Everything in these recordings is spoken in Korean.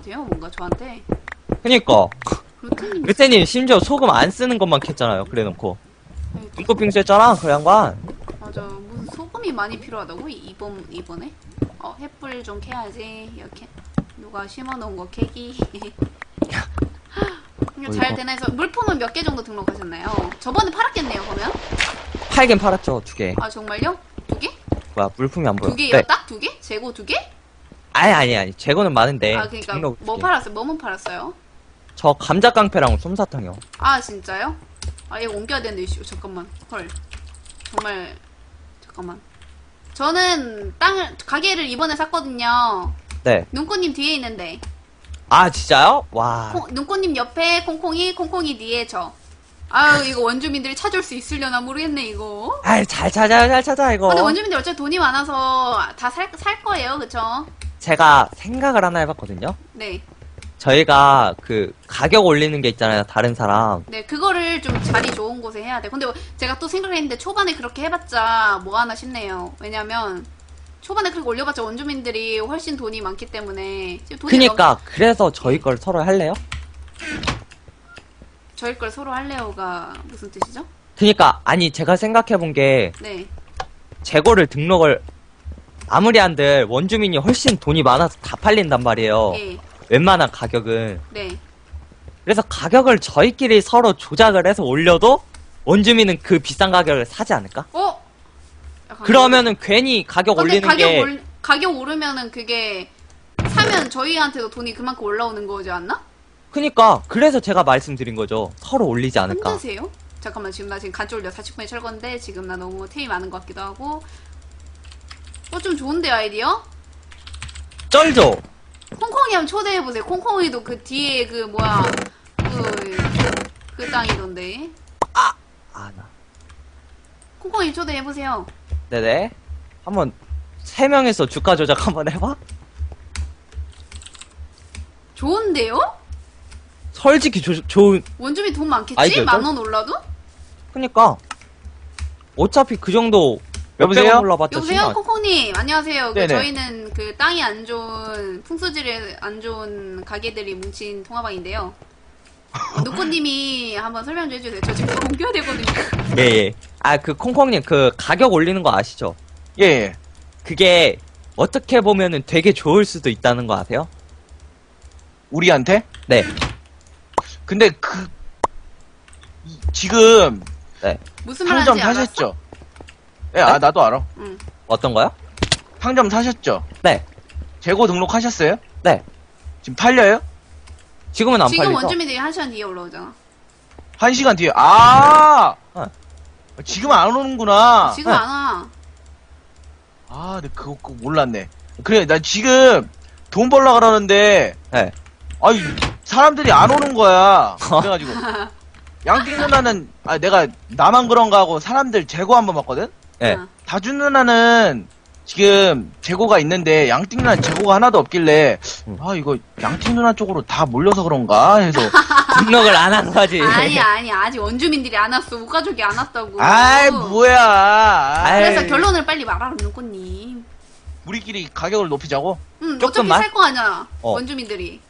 같아요. 뭔가 저한테. 그니까 그때님 심지어 소금 안 쓰는 것만 캤잖아요. 그래놓고 눈꽃 빙수 했잖아. 그 양반. 맞아. 무슨 소금이 많이 필요하다고 이- 이번 이번에? 어 햇불 좀 캐야지. 이렇게 누가 심어놓은 거 캐기. 이거 잘 이거. 되나 해서 물품은 몇 개 정도 등록하셨나요? 저번에 팔았겠네요. 그러면? 팔긴 팔았죠. 두 개. 아 정말요? 두 개? 뭐야 물품이 안 보여. 두 개요? 네. 딱 두 개? 재고 두 개? 아니 아니 아니. 재고는 많은데. 아 그러니까 등록 뭐 개. 팔았어요? 뭐뭐 팔았어요? 저 감자 깡패랑 솜사탕이요. 아 진짜요? 아 이거 옮겨야 되는데 이씨, 잠깐만 헐 정말 잠깐만 저는 땅을 가게를 이번에 샀거든요 네. 눈꽃님 뒤에 있는데 아 진짜요? 와. 콩- 눈꽃님 옆에 콩콩이 콩콩이 뒤에 저 아유 이거 원주민들이 찾을 수 있으려나 모르겠네 이거 아이 잘 찾아 잘 찾아 이거. 근데 원주민들 어차피 돈이 많아서 다 살 살 거예요 그쵸? 제가 생각을 하나 해봤거든요. 네. 저희가 그 가격 올리는 게 있잖아요. 다른 사람. 네, 그거를 좀 자리 좋은 곳에 해야 돼. 근데 제가 또 생각을 했는데 초반에 그렇게 해봤자 뭐 하나 싶네요. 왜냐면 초반에 그렇게 올려봤자 원주민들이 훨씬 돈이 많기 때문에 지금 돈이 그니까 그래서 저희 걸 서로 할래요? 너무- 저희 걸 서로 할래요가 무슨 뜻이죠? 그니까 아니 제가 생각해 본 게 네. 재고를 등록을 아무리 한들 원주민이 훨씬 돈이 많아서 다 팔린단 말이에요. 예. 웬만한 가격은. 네. 그래서 가격을 저희끼리 서로 조작을 해서 올려도 원주민은 그 비싼 가격을 사지 않을까? 어? 약간 그러면은 괜히 가격 근데 올리는 가격 게 올 가격 오르면은 그게 사면 저희한테도 돈이 그만큼 올라오는 거지 않나? 그니까 그래서 제가 말씀드린 거죠. 서로 올리지 않을까? 힘드세요? 잠깐만 지금 나 지금 간쪽 올려 40분에 철건데 지금 나 너무 테이 많은 것 같기도 하고 어 좀 좋은데 아이디어? 쩔죠? 콩콩이 한번 초대해보세요 콩콩이도 그 뒤에 그 뭐야 그, 그 땅이던데 아, 나. 콩콩이 초대해보세요 네네. 한번 세 명에서 주가 조작 한번 해봐. 좋은데요? 솔직히 조, 좋은. 원주민 돈 많겠지? 아이디어죠? 만원 올라도? 그니까 어차피 그 정도 여보세요? 여보세요 콩콩님 안녕하세요 그 네네. 저희는 그 땅이 안 좋은 풍수질이 안 좋은 가게들이 뭉친 통화방인데요 노코님이 한번 설명 좀 해주세요 저 지금 옮겨야 되거든요 안- 예, 예. 아, 그 콩콩님 그 가격 올리는 거 아시죠? 예, 예. 그게 어떻게 보면은 되게 좋을 수도 있다는 거 아세요? 우리한테? 네. 근데 그 이- 지금 무슨 상점 말하는지 알았어? 사셨죠? 예, 아 나도 알아. 응. 어떤 거요? 상점 사셨죠? 네. 재고 등록하셨어요? 네. 지금 팔려요? 지금은 안 지금 팔리죠? 원주민들이 한 시간 뒤에 올라오잖아 한 시간 뒤에. 아! 어. 지금 안 오는구나. 지금 네. 안 와. 아, 근데 그거, 그거 몰랐네. 그래, 나 지금 돈 벌라 그러는데, 네. 아이, 사람들이 안 오는 거야. 그래가지고. 양띵 누나는, 아, 내가 나만 그런가 하고 사람들 재고 한번 봤거든? 네. 어. 다준 누나는 지금 재고가 있는데 양띵 누나는 재고가 하나도 없길래, 음. 아, 이거 양띵 누나 쪽으로 다 몰려서 그런가? 해서, 등록을 안 한 거지. 아니 아니 아직 원주민들이 안 왔어. 우가족이 안 왔다고. 아이, 뭐야. 그래서 아이. 결론을 빨리 말하라 눈꽃님. 우리끼리 가격을 높이자고? 응 어차피 조금만? 살 거 아니야. 어. 원주민들이.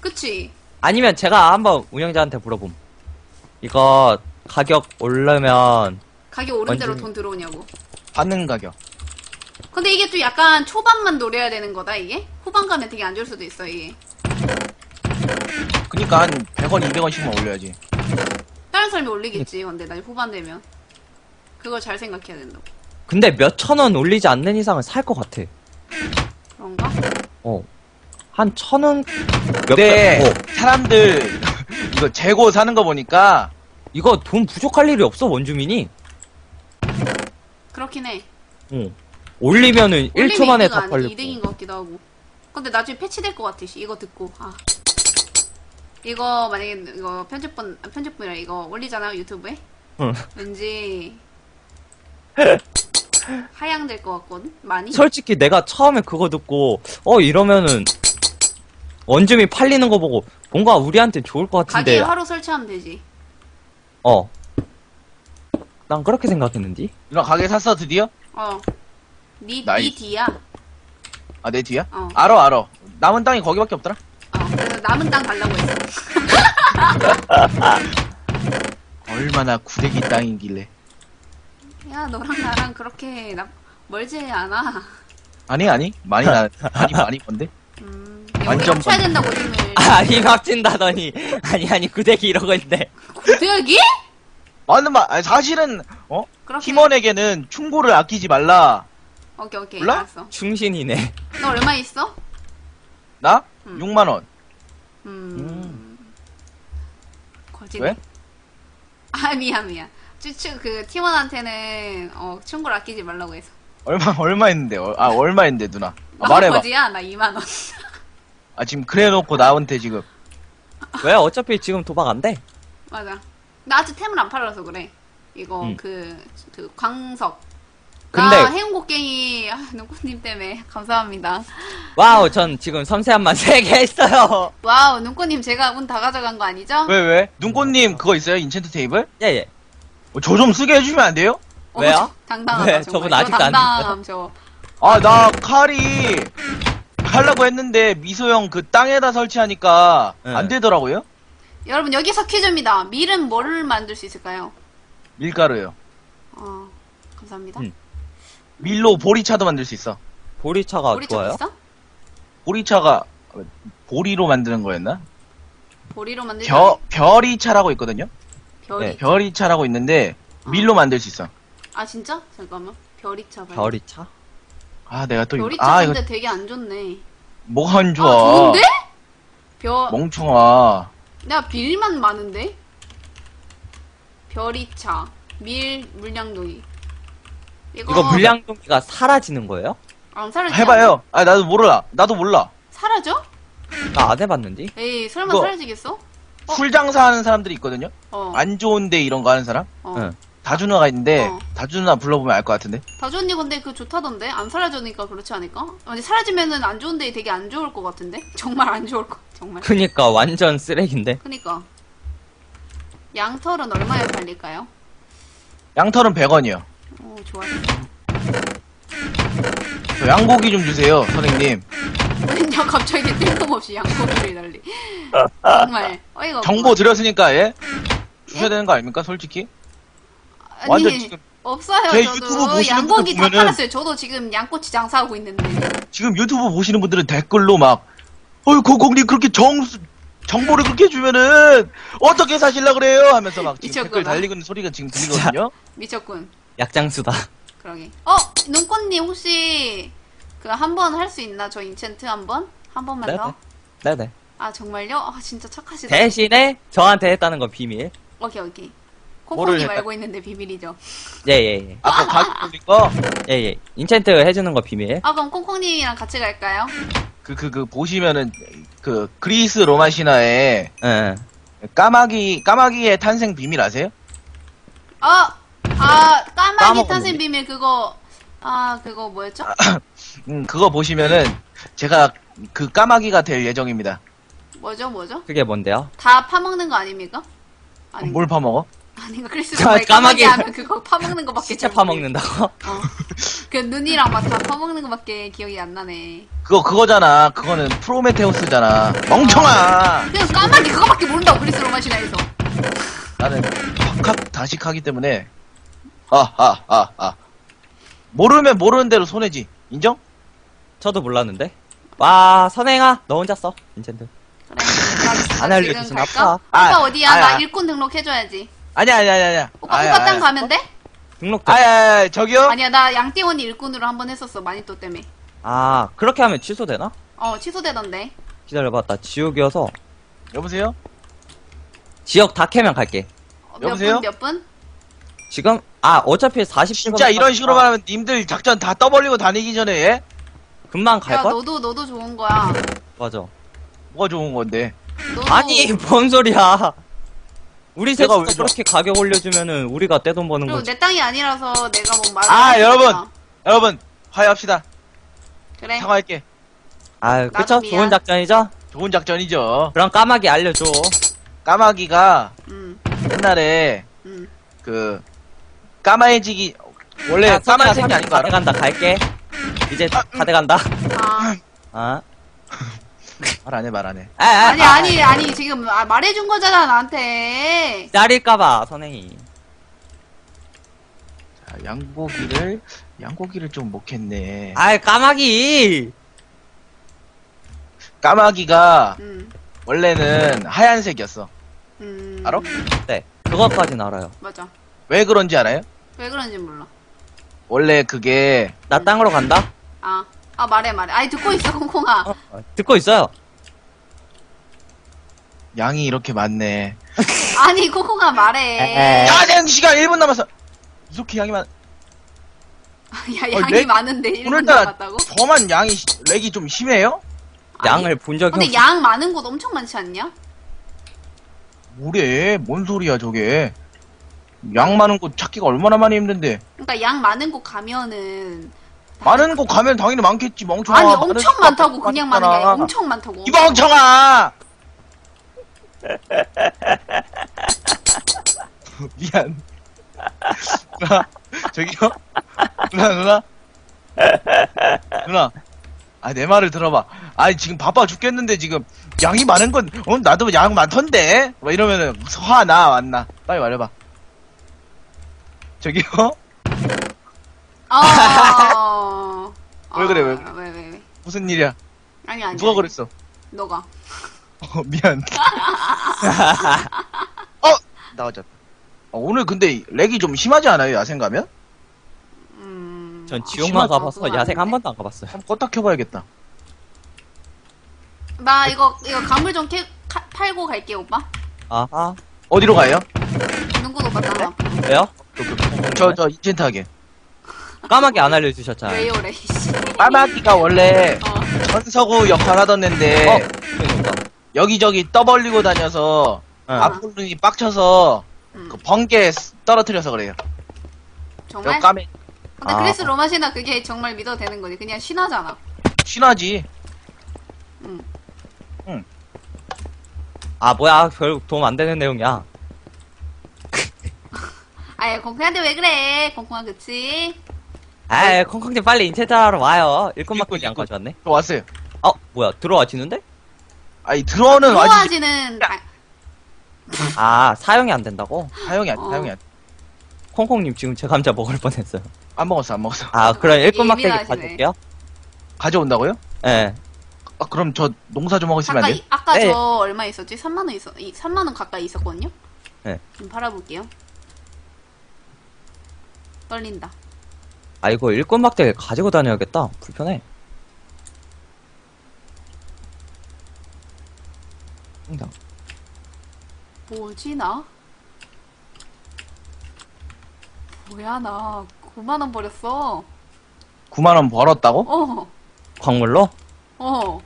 그치? 아니면 제가 한번 운영자한테 물어봄. 이거 가격 오르면 가격 오른 대로. 돈 들어오냐고. 받는 가격. 근데 이게 또 약간 초반만 노려야 되는 거다 이게? 후반 가면 되게 안 좋을 수도 있어 이게. 그니까 한 100원, 200원씩만 올려야지. 다른 사람이 올리겠지. 근데 나 후반 되면. 그걸 잘 생각해야 된다고. 근데 몇천 원 올리지 않는 이상은 살 것 같아. 그런가? 어. 한 천 원? 몇 근데 배? 어. 사람들 이거 재고 사는 거 보니까 이거 돈 부족할 일이 없어, 원주민이. 그렇긴 해. 어. 올리면은 1초 만에 다 팔려. 2등인 것 같기도 하고. 근데 나중에 패치될 것 같아. 씨. 이거 듣고. 아. 이거 만약에 이거 편집본 아, 편집본이라 이거 올리잖아 유튜브에. 응. 왠지 하향될 것 같거든. 많이. 솔직히 내가 처음에 그거 듣고, 어, 이러면은, 원주민 팔리는 거 보고, 뭔가 우리한테 좋을 것 같은데, 하루 설치하면 되지. 어. 난 그렇게 생각했는데? 누나 가게 샀어 드디어? 어. 니, 니 나의 뒤야. 아 내 뒤야? 어. 알어 알어. 남은 땅이 거기밖에 없더라. 그래서 남은 땅 달라고 했어. 얼마나 구데기 땅이길래. 야, 너랑 나랑 그렇게 나, 멀지 않아. 아니, 아니. 많이 나, 많이, 많이 건데? 음, 완전 쳐야 된다고, 힘을. 아, 힘 합친다더니. 아니, 아니, 구대기 이러고 있는데. 구대기? 맞는 말, 아니, 사실은, 어? 그렇게. 팀원에게는 충고를 아끼지 말라. 오케이, 오케이. 몰라? 알았어. 충신이네. 너 얼마 있어? 나? 음. 6만 원. 음. 거짓. 왜? 아, 미안, 미안. 쭈쭈, 그, 팀원한테는, 어, 충고를 아끼지 말라고 해서. 얼마, 얼마 있는데? 어, 아, 얼마 있는데, 누나. 아, 너 말해봐. 거지야? 나 2만 원. 아, 지금 그래 놓고 나한테 지금. 왜? 어차피 지금 도박 안 돼. 맞아. 나 아직 템을 안 팔아서 그래. 이거, 음. 그, 그, 광석. 근데- 나 해운곡갱이, 아, 눈꽃님 때문에. 감사합니다. 와우, 전 지금 섬세한만 3개 했어요. 와우, 눈꽃님 제가 운 다 가져간 거 아니죠? 왜, 왜? 눈꽃님 그거 있어요? 인챈트 테이블? 예, 예. 저 좀 쓰게 해주면 안 돼요? 어, 왜요? 저- 당당하다. 왜? 정말. 저분 저 아직도 안 당당함, 저. 아, 나 칼이 하려고 했는데 미소 형 그 땅에다 설치하니까 네. 안 되더라고요? 여러분, 여기서 퀴즈입니다. 밀은 뭐를 만들 수 있을까요? 밀가루요. 어, 감사합니다. 음. 밀로 보리차도 만들 수 있어. 보리차가 보리 좋아요? 있어? 보리차가 보리로 만드는 거였나? 보리로 만들지 벼, 별이차라고 있거든요? 별이. 네, 별이차라고 있는데 밀로 만들 수 있어. 아 진짜? 잠깐만. 별이차 봐. 별이차? 아, 내가 또 이거, 별이차 아, 이거 근데 되게 안 좋네. 뭐가 안아 좋아. 좋은데? 별. 멍청아. 내가 빌만 많은데? 별이차. 밀 물량동이. 이거, 이거 물량동기가 사라지는 거예요? 안 사라지 해봐요. 아, 나도 몰라. 나도 몰라. 사라져? 나 안 해봤는데? 에이 설마 이거- 사라지겠어? 어? 술 장사하는 사람들이 있거든요? 어. 안 좋은데 이런 거 하는 사람? 어. 응. 다준아가 있는데, 어. 다준아 불러보면 알 것 같은데? 다주 언니 근데 그 좋다던데? 안 사라지니까 그렇지 않을까? 아니 사라지면은 안 좋은데 되게 안 좋을 것 같은데? 정말 안 좋을 것 정말. 그니까 완전 쓰레기인데? 그니까. 양털은 얼마에 팔릴까요? 양털은 100원이요. 오, 좋아요. 저 양고기 좀 주세요, 선생님. 왜냐, 갑자기 뜬금없이 양고기를 달리. 정말, 어이가. 정보 드렸으니까, 예? 주셔야 되는 거 아닙니까, 솔직히? 아니, 완전 지금 없어요, 제 저도. 유튜브 보시는 양고기 분들 다 보면은- 팔았어요. 저도 지금 양꼬치 장사하고 있는데. 지금 유튜브 보시는 분들은 댓글로 막, 어이, 고공님 그렇게 정, 정보를 그렇게 주면은, 어떻게 사실라 그래요? 하면서 막 지금 댓글 미쳤구나. 달리고 있는 소리가 지금 들리거든요? 미쳤군. 약장수다. 그러게. 어, 눈꽃님 혹시, 그, 한 번 할 수 있나? 저 인챈트 한 번? 한 번만 네네. 더? 네네. 아, 정말요? 아, 진짜 착하시다. 대신에 저한테 했다는 건 비밀. 오케이, 오케이. 뭐를 콩콩님 했다- 알고 있는데 비밀이죠. 예, 예, 예. 아까 가격 올린 거, 예, 예. 인챈트 해주는 거 비밀. 아, 그럼 콩콩님이랑 같이 갈까요? 그, 그, 그, 보시면은, 그, 그리스 로마 신화에, 예. 까마귀, 까마귀의 탄생 비밀 아세요? 어! 아, 까마귀. 탄생 비밀 그거, 아, 그거 뭐였죠? 음, 그거 보시면은, 제가 그 까마귀가 될 예정입니다. 뭐죠, 뭐죠? 그게 뭔데요? 다 파먹는 거 아닙니까? 아니, 뭘 파먹어? 아니, 그 크리스 저 까마귀, 까마귀 하면 그거 파먹는 거밖에 잘 파먹는다고? 어. 그 눈이랑 막다 파먹는 거밖에 기억이 안 나네. 그거, 그거잖아. 그거는 프로메테우스잖아. 멍청아! 그냥 까마귀 그거밖에 모른다고, 그리스 로마 신화에서. 나는 박학 다식하기 때문에 아아 아 아 모르면 모르는 대로 손해지 인정? 저도 몰랐는데. 와, 선행아, 너 혼자 써. 그래. 나, 안나 알려주신 지금 갈까? 아빠. 아빠 아, 어디야? 아야. 나 일꾼 등록해줘야지. 아니야 아니야 아니야 오빠, 아야, 오빠 땅 아야. 가면 돼? 등록돼. 아야 아야 저기요 아니야, 나 양띵언니 일꾼으로 한 번 했었어, 마니또 때문에. 아, 그렇게 하면 취소되나? 어, 취소되던데. 기다려봐, 나 지옥이어서. 여보세요? 지역 다 캐면 갈게. 어, 몇 여보세요? 분, 몇 분? 지금, 아, 어차피 40분. 진짜 이런 식으로만 하면 님들 작전 다 떠벌리고 다니기 전에 예? 금방 야, 갈걸? 너도, 너도 좋은 거야. 맞아. 뭐가 좋은 건데 너도. 아니, 뭔 소리야. 우리 내가 셋이서 왜 저- 그렇게 가격 올려주면은 우리가 떼돈 버는 그리고 거지. 내 땅이 아니라서 내가 뭐 말을. 아, 여러분. 여러분 화해합시다 그래. 사과할게 아유, 그쵸? 나도 미안. 좋은 작전이죠? 좋은 작전이죠 그럼 까마귀 알려줘. 까마귀가 음, 옛날에 음. 그 까마해지기 원래 야, 까만색이 아닌 거다 알아? 돼간다, 갈게. 이제 다 돼간다. 아, 아. 말 안 해, 말 안 해. 아, 아, 아니 아, 아니 아니 지금 아, 말해준 거잖아 나한테. 짜릴까봐, 선행이. 자, 양고기를, 양고기를 좀 먹겠네. 아이, 까마귀! 까마귀가 음. 원래는 하얀색이었어. 음. 알아? 네, 그것까진 알아요. 맞아. 왜 그런지 알아요? 왜 그런지 몰라. 원래 그게 나 땅으로 간다? 아. 아 말해 말해. 아니 듣고 있어 콩콩아. 어, 어, 듣고 있어요. 양이 이렇게 많네. 아니 콩콩아 말해. 에. 야, 내 시간 1분 남았어. 이렇게 양이 많. 야 양이 lag- 많은데 1분 오늘따라 남았다고? 저만 양이 시- lag이 좀 심해요? 양을 본 적이 근데 없어. 양 많은 곳 엄청 많지 않냐? 뭐래? 뭔 소리야 저게? 양 많은 곳 찾기가 얼마나 많이 힘든데. 그러니까 양 많은 곳 가면은 많은 곳 가면 당연히 많겠지 멍청아. 아니 많은 엄청 곳 많다고 그냥 많은 게 아니라 많잖아. 엄청 많다고. 이 멍청아! 미안. 누나, 저기요? 누나, 누나? 누나. 아, 내 말을 들어봐. 아니, 지금 바빠 죽겠는데, 지금. 양이 많은 건, 어, 나도 양 많던데? 뭐 이러면은, 화나, 왔나? 빨리 말해봐. 저기요? 어. 왜 그래, 왜 어, 왜, 왜, 왜. 무슨 일이야? 아니, 아니. 누가 아니. 그랬어? 너가. 어, 미안. 어! 나가졌다. 어, 오늘 근데 렉이 좀 심하지 않아요, 야생 가면? 음. 전 아, 지옥만 심하다. 가봐서 그건 야생 한. 번도 안 가봤어요. 한번 껐다 켜봐야겠다. 나 이거, 이거 가물 좀 캐, 카- 팔고 갈게, 오빠. 아하. 어디로 가요? 눈꽃 오빠 따라. 왜요? 저, 저, 인젠트하게. 까마귀 안 알려주셨잖아요. 왜요, 레이 씨. 까마귀가 원래 어. 전서구 역할 하던 어, 그러니까. 여기저기 떠벌리고 다녀서, 응. 아폴론이 빡쳐서, 음. 그 번개 떨어뜨려서 그래요. 정말? 저 까매, 근데 아. 그리스 로마 신화 그게 정말 믿어도 되는 거지. 그냥 신화잖아. 신하지. 응. 아, 뭐야. 결국 도움 안 되는 내용이야. 아예 공콩한테 왜 그래? 공콩아 그치? 아이, 콩콩님 빨리 인체자로 와요. 일꾼밖에 일꾼, 안 일꾼. 가져왔네. 저 왔어요. 어, 뭐야. 들어와지는데? 아니, 들어오는 아직 들어와지는 아, 아, 사용이 안 된다고? 사용이 안, 어. 사용이 안. 콩콩님 지금 제 감자 먹을 뻔했어요. 안 먹었어, 안 먹었어. 아, 그럼 일꾼 막대기 예민하시네. 가져올게요. 가져온다고요? 예. 아, 그럼 저 농사 좀 하고 있으면 아까 안 이- 돼요? 아까 네. 저 얼마 있었지? 3만 원 있었. 이 3만 원 가까이 있었거든요. 네. 좀 팔아볼게요. 떨린다. 아, 이거 일꾼 막대기 가지고 다녀야겠다. 불편해. 응당. 뭐지 나? 뭐야 나 9만 원 버렸어. 9만원 벌었다고? 어, 광물로? 어.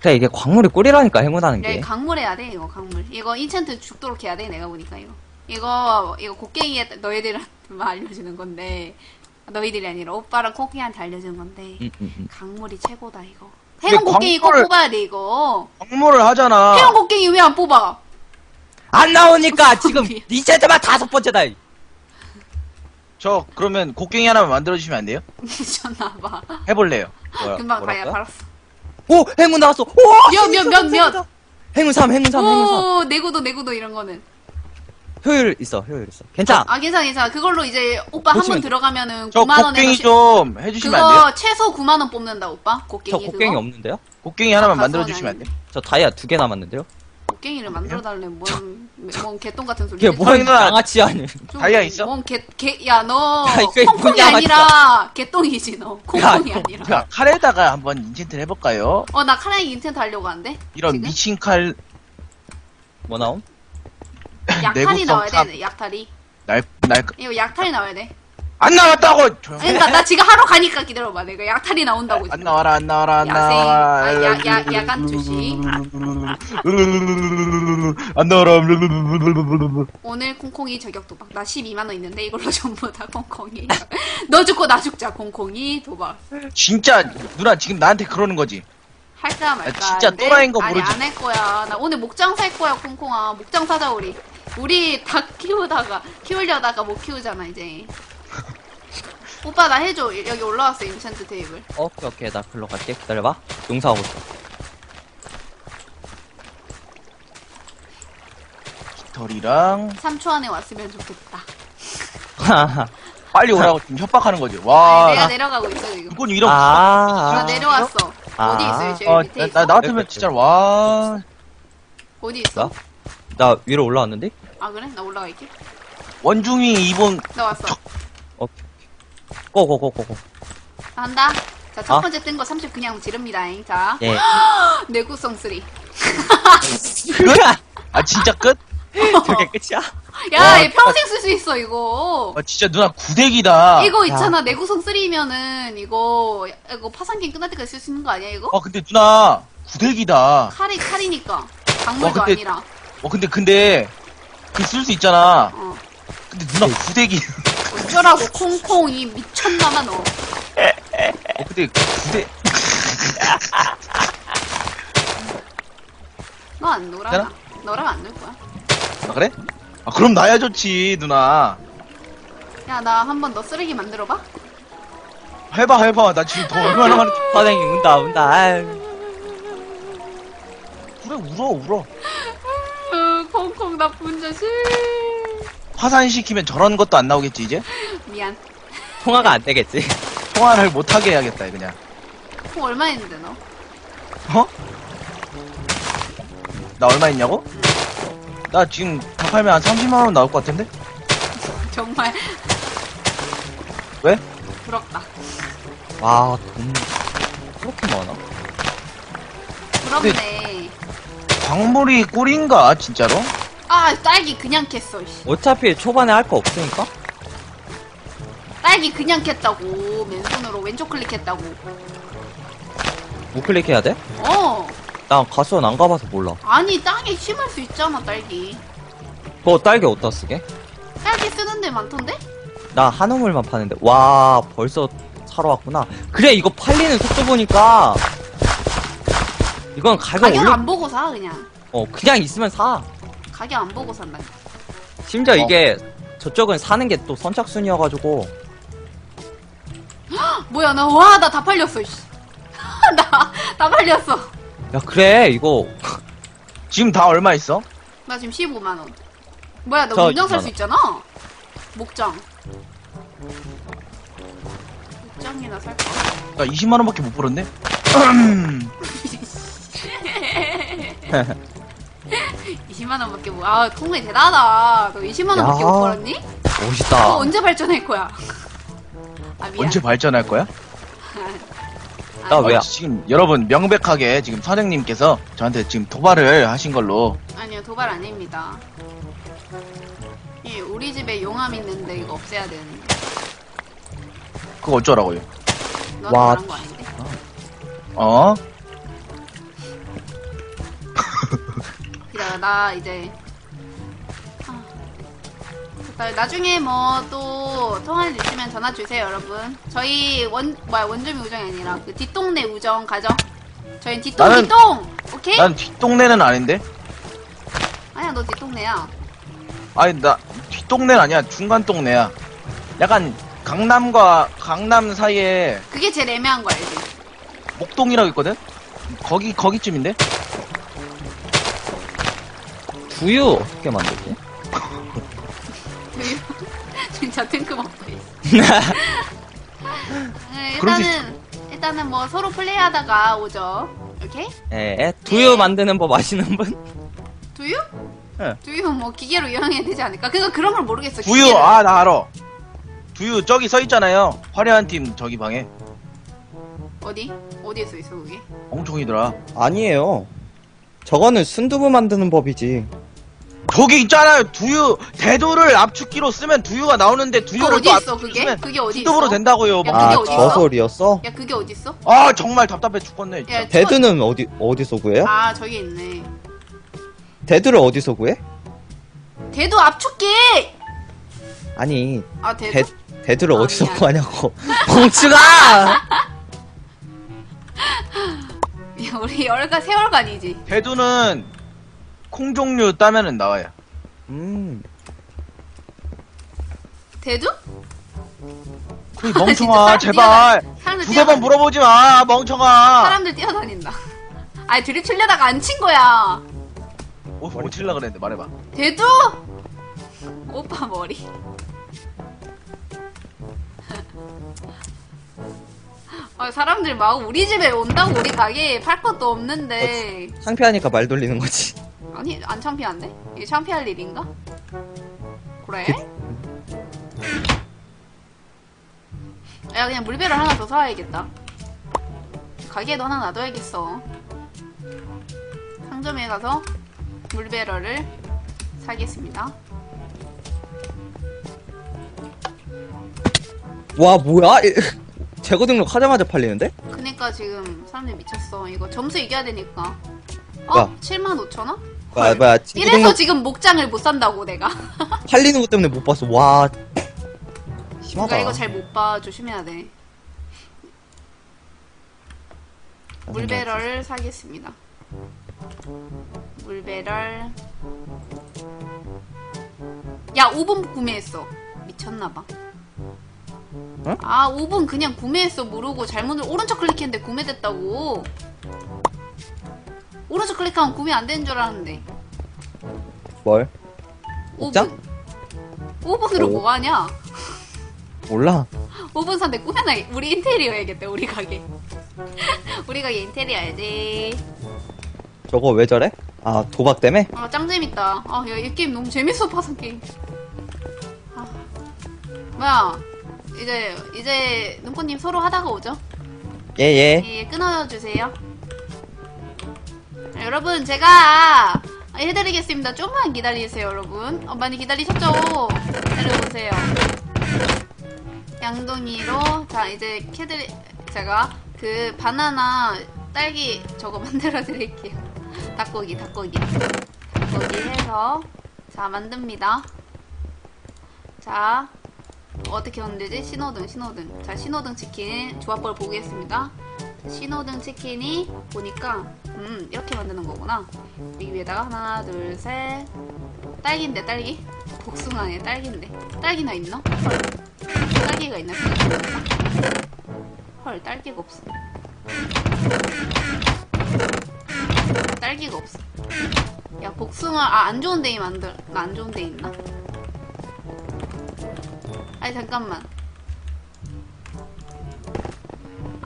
그래, 이게 광물이 꿀이라니까, 행운하는 야, 게. 이거 강물 해야 돼 이거 강물. 이거 인챈트 죽도록 해야 돼 내가 보니까 이거. 이거 이거 곡괭이에 너희들한테만 알려주는 건데 너희들이 아니라 오빠랑 코끼한테 알려주는 건데 음, 음, 음. 강물이 최고다 이거. 근데 해운 곡괭이 꼭 뽑아야 돼 이거. 광물을 하잖아. 해운 곡괭이 왜 안 뽑아? 안 나오니까 지금 미안. 니체드만 다섯 번째다. 저, 그러면 곡괭이 하나만 만들어 주시면 안 돼요? 미쳤나봐. 해볼래요. 뭐야, 금방 가야? 팔았어. 오! 행운 나왔어! 오! 몇, 몇, 몇, 몇. 행운 3, 행운 3, 행운 3. 오, 내구도, 내구도 이런 거는. 효율 있어, 효율 있어. 괜찮아. 아, 괜찮아, 괜찮아. 그걸로 이제 오빠 한번 고치면 돼. 들어가면은 저 9만 원에 곡괭이 좀 해주시면 안 돼요? 그거 최소 9만 원 뽑는다, 오빠. 저 곡괭이 곡괭이 그거. 없는데요? 곡괭이 하나만 아, 만들어 주시면 안 돼요? 저 다이아 두 개 남았는데요? 곡괭이를 만들어 달래. 뭔, 뭔 개똥 같은 소리. 하지? 뭔 누나. 양아치 아니. 좀 다이아 있어? 뭔 개, 개, 야, 너. 야, 이거 콩콩이 뭐냐, 아니라 개똥이지, 너. 콩콩이 이거 아니라. 자, 칼에다가 한번 인챈트를 해볼까요? 어, 나 카라이 인텐트 하려고 하는데? 이런 지금? 미친 칼, 뭐 나옴? 약탈이 내구성 나와야 삼. 돼, 약탈이. 날, 날, 이거 약탈이 나와야 돼. 안 나왔다고! 조용히 해. 그러니까 나 지금 하러 가니까 기다려봐. 내가 약탈이 나온다고. 안 지금. 나와라, 안 나와라, 안 야생. 나와라. 아, 야, 야, 야간 투시. 안 나와라. 오늘 콩콩이 저격 도박. 나 12만 원 있는데 이걸로 전부 다 콩콩이. 너 죽고 나 죽자 콩콩이 도박. 진짜, 누나 지금 나한테 그러는 거지? 할까 말까. 진짜 근데 또라이인 거 아니 모르지? 안 할 거야. 나 오늘 목장 살 거야 콩콩아. 목장 사자 우리. 우리 닭 키우다가 키우려다가 못 키우잖아 이제. 오빠 나 해줘. 여기 올라왔어 인챈트 테이블. 오케이 오케이. 나 글로 갈게. 기다려봐. 농사하고 있어. 깃털이랑 3초 안에 왔으면 좋겠다. 빨리 오라고 지금 협박하는 거지. 와 내가 내려가고 있어 지금. 그건 이런 아, 나 내려왔어. 아. 어디 있어요 제일 밑에 있어 나 같으면 진짜 와. 어디 있어? 뭐야? 나 위로 올라왔는데? 아 그래? 나 올라가 있게. 원중이 이번, 나 왔어. 고고고고고. 나 한다. 자, 첫 어? 번째 뜬 거 30 그냥 지릅니다잉. 자, 예. 내구성 3. 끝? 아, 진짜 끝? 저게 끝이야? 야, 와, 얘 평생 쓸 수 있어 이거. 아, 진짜 누나 구대기다. 이거 있잖아. 내구성 3면은 이거 이거 파산기 끝날 때까지 쓸 수 있는 거 아니야 이거? 어, 근데 누나 구대기다. 칼이 칼이니까. 작물도 와, 근데- 아니라. 어, 근데, 근데, 그 쓸 수 있잖아. 어. 근데 누나 구대기. 어쩌라고 콩콩 이 미쳤나마 너. 어, 근데 구대, 너 안 놀아. 괜찮아? 너랑 안 놀 거야. 아, 그래? 아, 그럼 나야 좋지, 누나. 야, 나 한 번 너 쓰레기 만들어 봐. 해봐, 해봐. 나 지금 더 얼마나 많은, 선생님 운다 운다. 아유. 그래, 울어, 울어. 나쁜 자식. 화산시키면 저런 것도 안 나오겠지, 이제? 미안. 통화가 안 되겠지? 통화를 못하게 해야겠다, 그냥. 콩 얼마 했는데 너? 어? 나 얼마 있냐고? 나 지금 다 팔면 한 30만원 나올 것 같은데? 정말 왜? 부럽다. 와, 돈 그렇게 많아? 부럽네. 광물이 꿀인가, 진짜로? 아, 딸기 그냥 캤어. 씨. 어차피 초반에 할 거 없으니까? 딸기 그냥 캤다고. 맨손으로 왼쪽 클릭했다고. 우클릭해야 돼? 어. 난 가수원 안 가봐서 몰라. 아니, 땅에 심을 수 있잖아, 딸기. 그거 딸기 어디다 쓰게? 딸기 쓰는 데 많던데? 나 한우물만 파는데. 와, 벌써 사러 왔구나. 그래, 이거 팔리는 속도 보니까. 이건 가격 가격 올려. 안 보고 사, 그냥. 어, 그냥 있으면 사. 가격 안 보고 산다. 심지어 어. 이게 저쪽은 사는 게 또 선착순이어가지고. 뭐야, 나, 와, 나 다 팔렸어, 씨. 나, 다 팔렸어. 야, 그래, 이거. 지금 다 얼마 있어? 나 지금 15만 원. 뭐야, 나저 목장 살 2만 수 있잖아? 목장. 목장이나 살까? 나 20만 원밖에 못 벌었네? 20만 원밖에 못, 아, 통장이 대단하다. 너 20만 원밖에 야. 못 벌었니? 멋있다. 너 언제 발전할 거야? 아, 미안. 언제 발전할 거야? 나 왜? 어, 지금 여러분 명백하게 지금 선생님께서 저한테 지금 도발을 하신 걸로 아니요, 도발 아닙니다. 이, 우리 집에 용암 있는데 이거 없애야 되는데. 그거 어쩌라고요? 너한테 와. 말한 거 아닌데? 어? 기다려, 나 이제. 아. 나중에 뭐 또 통화 일 있으면 전화 주세요, 여러분. 저희 원, 뭐야, 원점이 우정이 아니라 그 뒷동네 우정 가죠? 저희 뒷동, 나는- 뒷동! 오케이? 난 뒷동네는 아닌데? 아니야, 너 뒷동네야. 아니 나 뒷동네는 아니야 중간 동네야 약간 강남과 강남 사이에 그게 제일 애매한 거 알지? 목동이라고 있거든? 거기 거기쯤인데? 두유 어떻게 만들지? 진짜 탱크 먹고 있어. 네, 그럴 수 일단은, 일단은 뭐 서로 플레이하다가 오죠. 오케이? 예, 두유 네. 만드는 법 아시는 분? 두유? 네. 두유 뭐 기계로 이용해야 되지 않을까? 그니까 그런 걸 모르겠어. 두유 기계를. 아 나 알아 두유 저기 서 있잖아요 화려한 팀 저기 방에 어디? 어디에 써 있어 그게? 엉청이더라 아니에요. 저거는 순두부 만드는 법이지. 저기 있잖아요 두유 대두를 압축기로 쓰면 두유가 나오는데 그거 두유를 어디 또 있어 압축기로 그게? 쓰면 그게 어디 순두부로 있어? 된다고요 야, 뭐. 그게 아, 어디 있어? 저소리였어? 야 그게 어디 있어? 아 정말 답답해 죽겠네 진짜. 야, 대두는 어디, 어디서 구해요? 추워. 아 저기 있네. 대두를 어디서 구해? 대두 압축기. 아니, 아 대두? 대, 대두를 아, 어디서 미안. 구하냐고. 공추가! 야, 우리 열가 세월간이지. 대두는 콩 종류 따면은 나와요 음, 대두? 그래 멍청아 제발 사람들 두세 번 뛰어다니- 물어보지 마 멍청아 사람들 뛰어다닌다. 아니 드립 치려다가 안 친 거야. 뭐, 뭐 칠라 그랬는데 말해봐. 대두! 오빠 머리. 아, 사람들 막 우리 집에 온다고 우리 가게에 팔 것도 없는데. 창피하니까 말 돌리는 거지. 아니, 안 창피한데? 이게 창피할 일인가? 그래? 야, 그냥 물배를 하나 더 사와야겠다. 가게에도 하나 놔둬야겠어. 상점에 가서 물배러를 사겠습니다. 와, 뭐야? 재고 등록하자마자 팔리는데? 그니까 지금 사람들이 미쳤어. 이거 점수 이겨야 되니까. 어? 7만 5천 원? 뭐야, 뭐야, 재고 이래서 지금 목장을 못 산다고 내가. 팔리는 것 때문에 못 봤어. 와. 심하다. 내가 이거 잘 못 봐. 조심해야 돼. 물배럴을 사겠습니다. 물배럴. 야, 5분 구매했어. 미쳤나봐. 어? 아, 5분 그냥 구매했어. 모르고 잘못, 눌- 오른쪽 클릭했는데 구매됐다고. 오른쪽 클릭하면 구매 안 되는 줄 알았는데. 뭘? 5분. 목장? 5분으로 오. 뭐 하냐? 몰라. 5분 산데 꾸며놔. 우리 인테리어 해야겠다, 우리 가게. 우리 가게 인테리어 해야지. 저거 왜 저래? 아, 도박 때문에? 아, 짱 재밌다. 아, 야, 이 게임 너무 재밌어, 파산 게임. 아. 뭐야, 이제, 이제, 눈꽃님 서로 하다가 오죠? 예, 예. 예, 끊어주세요. 자, 여러분, 제가 해드리겠습니다. 좀만 기다리세요, 여러분. 어, 많이 기다리셨죠? 내려오세요. 양동이로, 자, 이제 캐드리, 제가 그 바나나 딸기 저거 만들어 드릴게요. 닭고기, 닭고기. 닭고기 해서, 자, 만듭니다. 자, 어떻게 만들지? 신호등, 신호등. 자, 신호등 치킨 조합법을 보겠습니다. 신호등 치킨이 보니까 음 이렇게 만드는 거구나. 여기 위에다가 하나 둘 셋. 딸기인데 딸기? 복숭아에 딸기인데. 딸기나 있나? 헐. 딸기가 있나? 헐 딸기가 없어. 딸기가 없어. 야 복숭아 아 안 좋은 데이 만들 나안 좋은 데 있나? 아니 잠깐만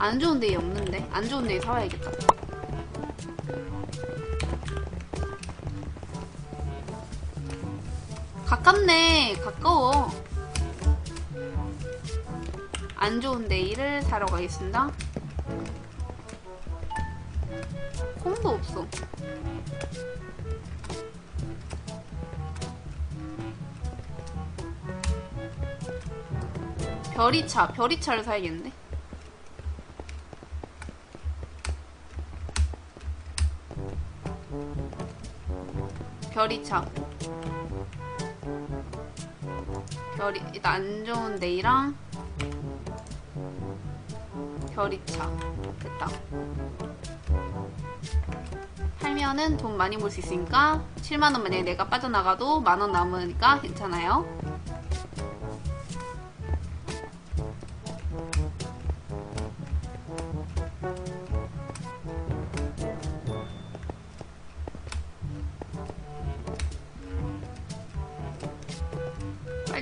안 좋은 데이 없는데? 안 좋은 데이 사와야겠다. 가깝네. 가까워. 안 좋은 데이를 사러 가겠습니다. 콩도 없어. 별이차 별이차를 사야겠는 데 별이차 별이 일단 안 좋은 데이랑 별이차 됐다. 팔면은 돈 많이 벌 수 있으니까 7만원 만약에 내가 빠져나가도 만 원 남으니까 괜찮아요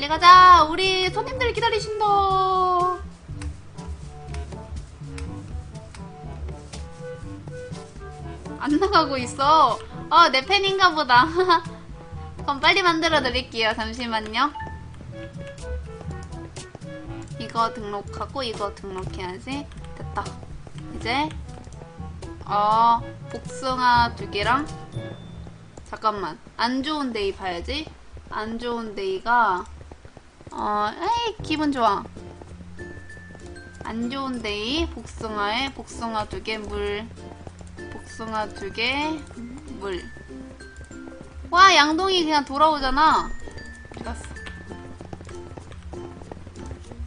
가자. 우리 손님들 기다리신다. 안 나가고 있어. 어 내 팬인가 보다. 그럼 빨리 만들어 드릴게요. 잠시만요. 이거 등록하고 이거 등록해야지. 됐다. 이제 어 복숭아 두 개랑 잠깐만. 안 좋은 데이 봐야지. 안 좋은 데이가 어 에이 기분 좋아. 안 좋은 데이 복숭아에 복숭아 두 개 물. 복숭아 두 개 물. 와 양동이 그냥 돌아오잖아. 좋았어.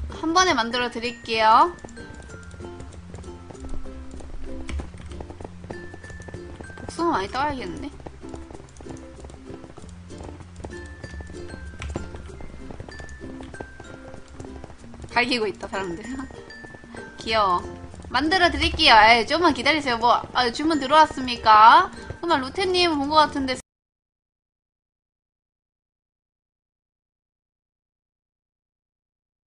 한 번에 만들어 드릴게요. 복숭아 많이 따야겠는 갈기고 있다 사람들. 귀여워. 만들어 드릴게요. 에이, 좀만 기다리세요. 뭐 아, 주문 들어왔습니까? 정말 루테님 본 것 같은데